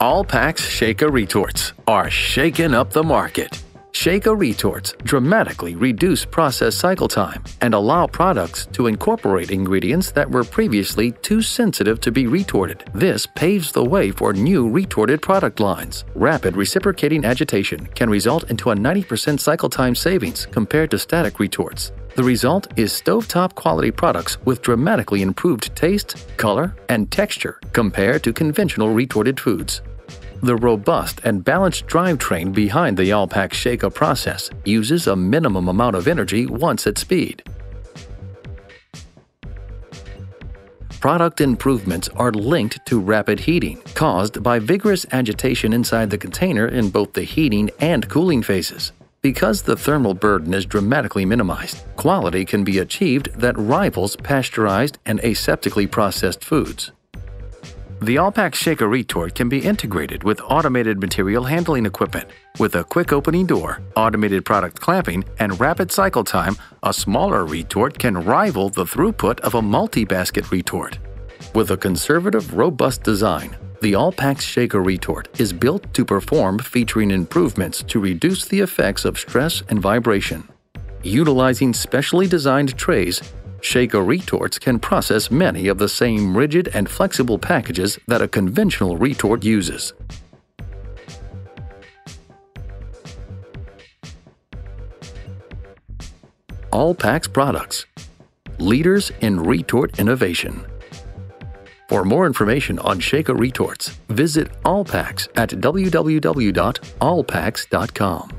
Allpax Shaka retorts are shaking up the market. Shaka retorts dramatically reduce process cycle time and allow products to incorporate ingredients that were previously too sensitive to be retorted. This paves the way for new retorted product lines. Rapid reciprocating agitation can result into a 90% cycle time savings compared to static retorts. The result is stovetop quality products with dramatically improved taste, color, and texture compared to conventional retorted foods. The robust and balanced drivetrain behind the Allpax Shaka process uses a minimum amount of energy once at speed. Product improvements are linked to rapid heating, caused by vigorous agitation inside the container in both the heating and cooling phases. Because the thermal burden is dramatically minimized, quality can be achieved that rivals pasteurized and aseptically processed foods. The Allpax Shaka retort can be integrated with automated material handling equipment. With a quick opening door, automated product clamping, and rapid cycle time, a smaller retort can rival the throughput of a multi-basket retort. With a conservative, robust design, the Allpax Shaka retort is built to perform featuring improvements to reduce the effects of stress and vibration. Utilizing specially designed trays, Shaka retorts can process many of the same rigid and flexible packages that a conventional retort uses. Allpax products, leaders in retort innovation. For more information on Shaka retorts, visit Allpax at www.allpax.com.